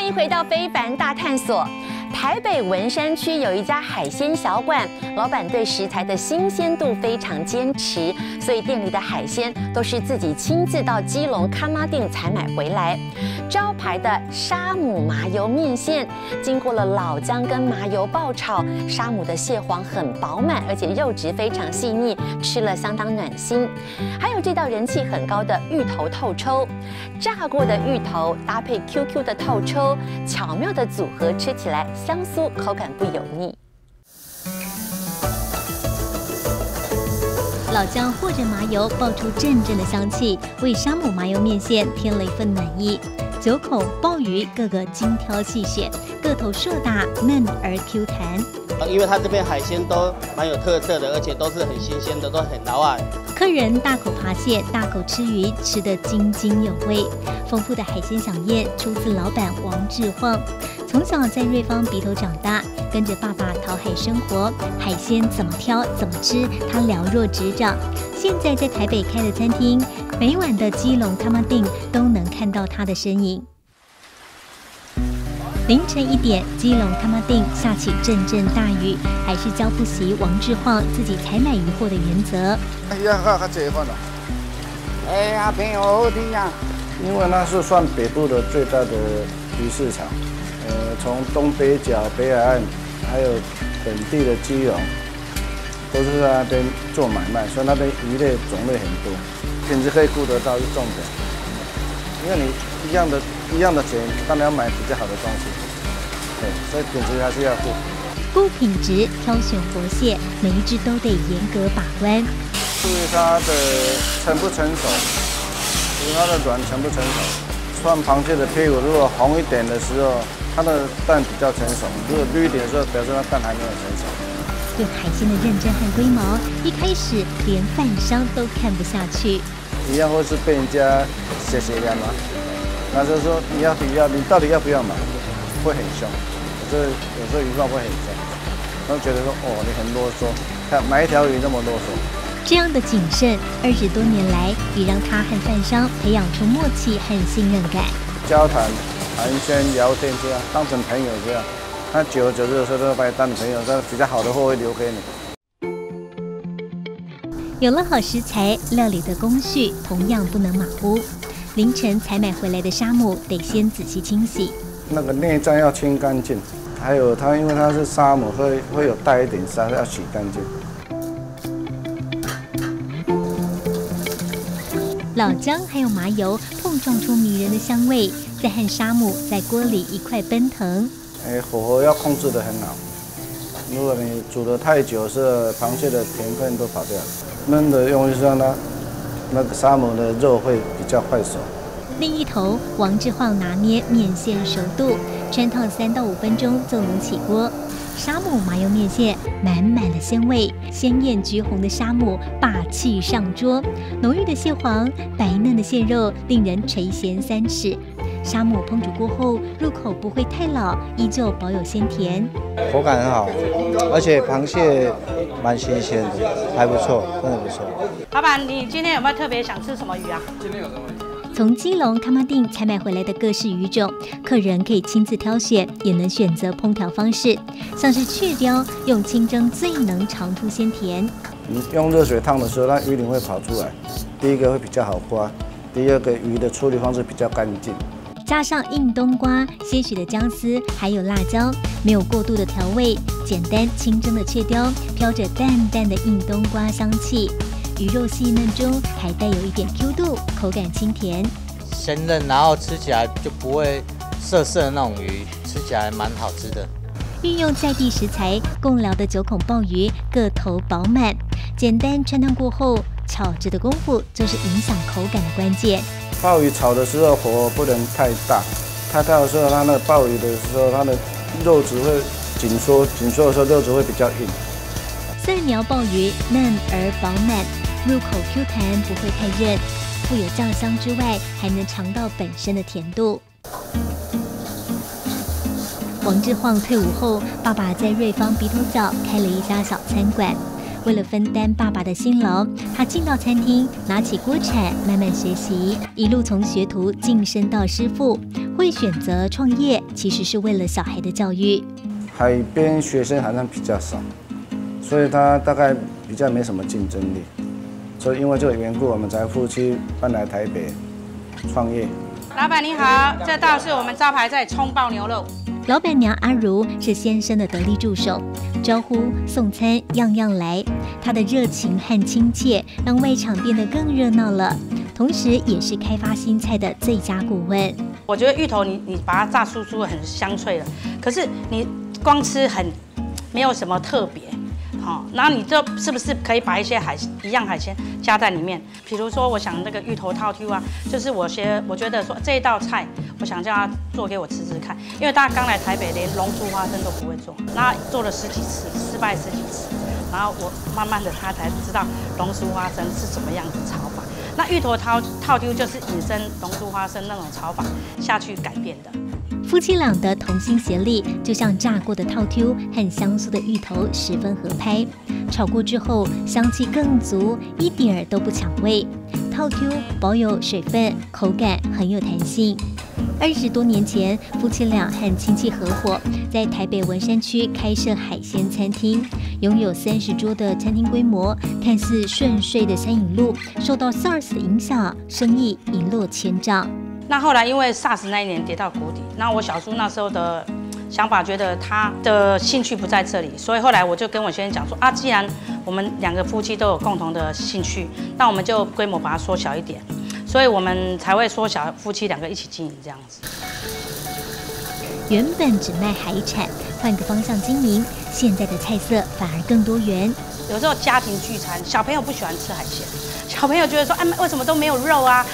欢迎回到《非凡大探索》。台北文山区有一家海鲜小馆，老板对食材的新鲜度非常坚持，所以店里的海鲜都是自己亲自到基隆康妈店采买回来。招牌的沙姆麻油面线，经过了老姜跟麻油爆炒，沙姆的蟹黄很饱满，而且肉质非常细腻，吃了相当暖心。还有这道人气很高的芋头透抽，炸过的芋头搭配 QQ 的透抽，巧妙的组合，吃起来。香酥，口感不油腻。老姜或者麻油爆出阵阵的香气，为沙姆麻油面线添了一份暖意。九口鲍鱼个个精挑细选，个头硕大嫩而 Q 弹。因为它这边海鲜都蛮有特色的，而且都是很新鲜的，都很老爱。客人大口扒蟹，大口吃鱼，吃得津津有味。丰富的海鲜飨宴出自老板王志晃。从小在瑞芳鼻头长大，跟着爸爸讨海生活，海鲜怎么挑怎么吃，他了若指掌。现在在台北开的餐厅，每晚的基隆他妈定都能看到他的身影。凌晨一点，基隆他妈定下起阵阵大雨，还是教不习王志晃自己采买鱼货的原则。哎呀，哈哈，这饭了。哎呀，朋友好听呀。因为那是算北部的最大的鱼市场，呃，从东北角、北海岸，还有本地的基隆，都是在那边做买卖，所以那边鱼类种类很多，品质可以顾得到是重点。因为你一样的。一样的钱，当然要买比较好的东西。对，所以品质还是要顾。顾品质，挑选活蟹，每一只都得严格把关。注意它的成不成熟，注意它的卵成不成熟。穿螃蟹的屁股，如果红一点的时候，它的蛋比较成熟；如果绿一点的时候，表示它蛋还没有成熟。对海鲜的认真和龟毛，一开始连饭商都看不下去。一样会是被人家谢谢干吗？那就是说，你要不要？你到底要不要买？会很凶，这有时候鱼贩会很凶，他们觉得说，哦，你很啰嗦，看买一条鱼那么啰嗦。这样的谨慎，二十多年来也让他和范商培养出默契和信任感。交谈、寒暄、聊天这样，当成朋友这样。他久而久之的时候，都把你当朋友，这比较好的货会留给你。有了好食材，料理的工序同样不能马虎。凌晨采买回来的沙姆得先仔细清洗，那个内脏要清干净，还有它因为它是沙姆，会会有带一点沙，要洗干净。老姜还有麻油碰撞出迷人的香味，再和沙姆在锅里一块奔腾。哎，火候要控制得很好，如果你煮得太久，是螃蟹的甜分都跑掉了。焖的用意是让它。那个沙姆的肉会比较快熟。另一头，王志晃拿捏面线熟度，穿烫三到五分钟就能起锅。沙姆麻油面线，满满的鲜味，鲜艳橘红的沙姆霸气上桌，浓郁的蟹黄，白嫩的蟹肉，令人垂涎三尺。沙姆烹煮过后，入口不会太老，依旧保有鲜甜，口感很好，而且螃蟹蛮新鲜的，还不错，真的不错。老板，你今天有没有特别想吃什么鱼啊？今天有什么鱼？从基隆康妈定采买回来的各式鱼种，客人可以亲自挑选，也能选择烹调方式，像是雀雕，用清蒸最能尝出鲜甜。你用热水烫的时候，那鱼鳞会跑出来，第一个会比较好刮，第二个鱼的处理方式比较干净。加上硬冬瓜、些许的姜丝，还有辣椒，没有过度的调味，简单清蒸的雀雕，飘着淡淡的硬冬瓜香气，鱼肉细嫩中还带有一点 Q 度，口感清甜，鲜嫩，然后吃起来就不会涩涩的那种鱼，吃起来蛮好吃的。运用在地食材，共寮的九孔鲍鱼个头饱满，简单穿烫过后，炒制的功夫就是影响口感的关键。鲍鱼炒的时候火不能太大，太大的时候它那个鲍鱼的时候它的肉质会紧缩，紧缩的时候肉质会比较硬。蒜苗鲍鱼嫩而饱满，入口 Q 弹，不会太韧，富有酱香之外，还能尝到本身的甜度。王志晃退伍后，爸爸在瑞芳鼻头角开了一家小餐馆。为了分担爸爸的辛劳，他进到餐厅，拿起锅铲，慢慢学习，一路从学徒晋升到师傅。会选择创业，其实是为了小孩的教育。海边学生好像比较少，所以他大概比较没什么竞争力。所以因为这个缘故，我们才夫妻搬来台北创业。老板你好，这道是我们招牌菜葱爆牛肉。老板娘阿如是先生的得力助手，招呼送餐样样来。她的热情和亲切让外场变得更热闹了，同时也是开发新菜的最佳顾问。我觉得芋头你你把它炸酥酥很香脆了，可是你光吃很没有什么特别。好，那你这是不是可以把一些海一样海鲜加在里面？比如说，我想那个芋头套 Q 啊，就是我先我觉得说这一道菜，我想叫他做给我吃吃看，因为大家刚来台北，连龙珠花生都不会做，那做了十几次，失败十几次，然后我慢慢的他才知道龙珠花生是什么样子炒法。那芋头套套 Q 就是引申龙珠花生那种炒法下去改变的。夫妻俩的同心协力，就像炸过的套 Q 和香酥的芋头十分合拍。炒过之后，香气更足，一点儿都不抢味。套 Q 保有水分，口感很有弹性。二十多年前，夫妻俩和亲戚合伙，在台北文山区开设海鲜餐厅，拥有三十桌的餐厅规模。看似顺遂的餐饮路，受到 SARS 的影响，生意一落千丈。那后来因为 SARS 那一年跌到谷底，那我小叔那时候的想法觉得他的兴趣不在这里，所以后来我就跟我先生讲说啊，既然我们两个夫妻都有共同的兴趣，那我们就规模把它缩小一点，所以我们才会缩小夫妻两个一起经营这样子。原本只卖海产，换个方向经营，现在的菜色反而更多元。有时候家庭聚餐，小朋友不喜欢吃海鲜，小朋友觉得说，哎，为什么都没有肉啊？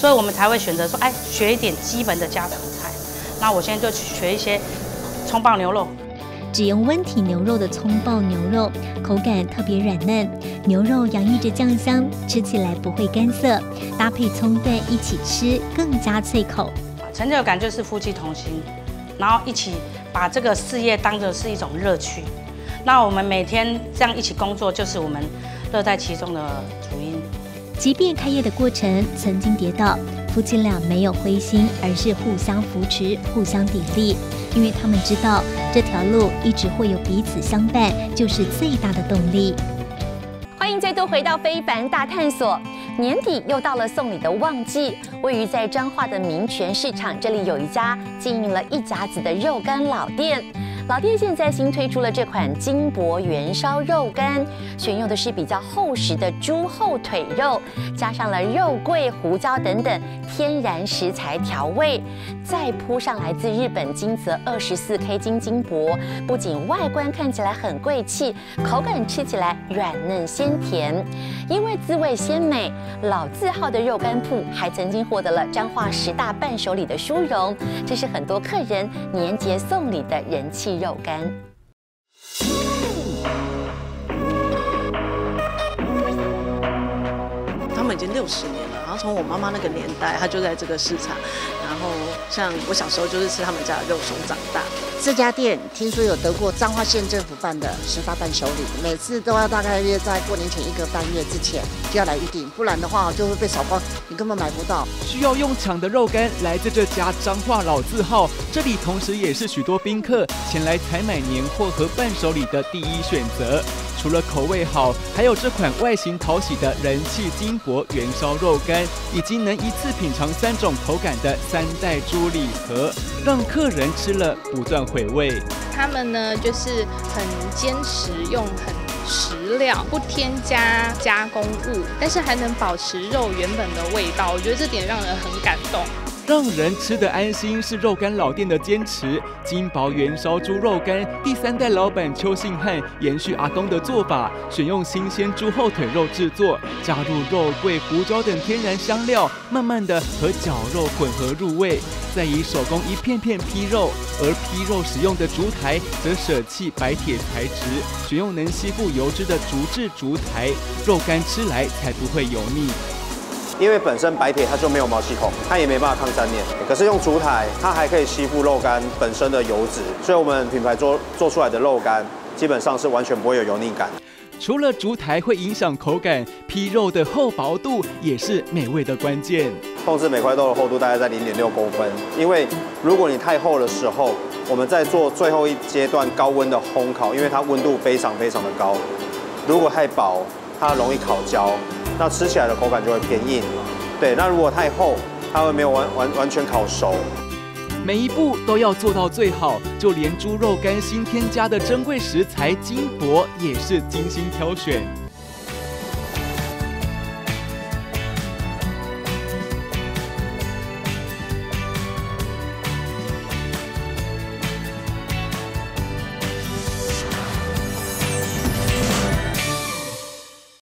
所以我们才会选择说，哎，学一点基本的家常菜。那我现在就去学一些葱爆牛肉，只用温体牛肉的葱爆牛肉，口感特别软嫩，牛肉洋溢着酱香，吃起来不会干涩，搭配葱段一起吃更加脆口。成就感就是夫妻同心，然后一起把这个事业当做是一种乐趣。那我们每天这样一起工作，就是我们乐在其中的主因。即便开业的过程曾经跌倒，夫妻俩没有灰心，而是互相扶持、互相砥砺，因为他们知道这条路一直会有彼此相伴，就是最大的动力。欢迎再度回到《非凡大探索》，年底又到了送礼的旺季。位于在彰化的民权市场，这里有一家经营了一甲子的肉干老店。老店现在新推出了这款金箔元烧肉干，选用的是比较厚实的猪后腿肉，加上了肉桂、胡椒等等天然食材调味，再铺上来自日本金泽二十四 K 金金箔，不仅外观看起来很贵气，口感吃起来软嫩鲜甜。因为滋味鲜美，老字号的肉干铺还曾经获得了彰化十大伴手礼的殊荣，这是很多客人年节送礼的人气。肉干，他们已经六十年，从我妈妈那个年代，她就在这个市场，然后像我小时候就是吃他们家的肉松长大。这家店听说有得过彰化县政府办的十大伴手礼，每次都要大概约在过年前一个半月之前就要来预定，不然的话就会被扫光，你根本买不到。需要用抢的肉干来自这家彰化老字号，这里同时也是许多宾客前来采买年货和伴手礼的第一选择。除了口味好，还有这款外形讨喜的人气金箔元烧肉干，以及能一次品尝三种口感的三代猪礼盒，让客人吃了不断回味。他们呢，就是很坚持用很实料，不添加加工物，但是还能保持肉原本的味道。我觉得这点让人很感动。让人吃得安心是肉干老店的坚持。金薄元烧猪肉干，第三代老板邱信汉延续阿公的做法，选用新鲜猪后腿肉制作，加入肉桂、胡椒等天然香料，慢慢的和绞肉混合入味，再以手工一片片劈肉。而劈肉使用的竹台则舍弃白铁材质，选用能吸附油脂的竹制竹台，肉干吃来才不会油腻。因为本身白铁它就没有毛细孔，它也没办法抗粘连。可是用竹台，它还可以吸附肉干本身的油脂，所以我们品牌做做出来的肉干基本上是完全不会有油腻感。除了竹台会影响口感，皮肉的厚薄度也是美味的关键。控制每块肉的厚度大概在零点六公分，因为如果你太厚的时候，我们在做最后一阶段高温的烘烤，因为它温度非常非常的高。如果太薄，它容易烤焦，那吃起来的口感就会偏硬。对，那如果太厚，它会没有完完完全烤熟。每一步都要做到最好，就连猪肉干新添加的珍贵食材金箔也是精心挑选。